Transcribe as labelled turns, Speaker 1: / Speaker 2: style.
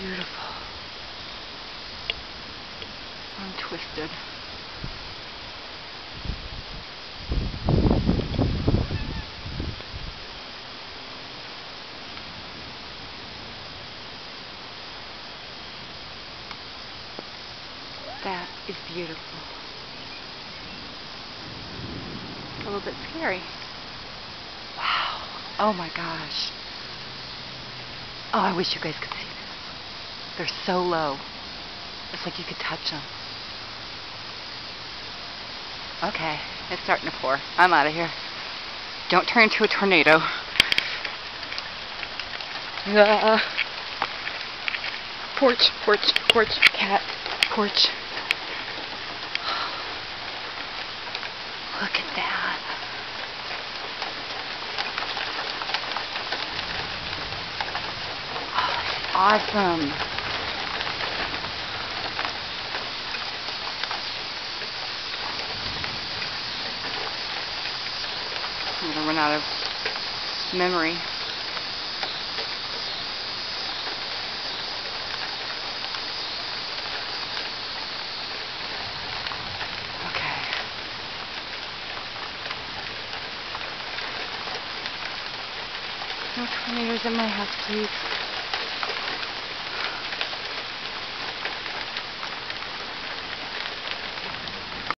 Speaker 1: beautiful. I'm twisted. That is beautiful. A little bit scary. Wow. Oh my gosh. Oh, I wish you guys could see this. They're so low. It's like you could touch them. Okay, it's starting to pour. I'm out of here. Don't turn into a tornado. Uh, porch, porch, porch, cat, porch. Look at that. Oh, awesome. I'm gonna run out of memory. Okay. No tornadoes in my house, please.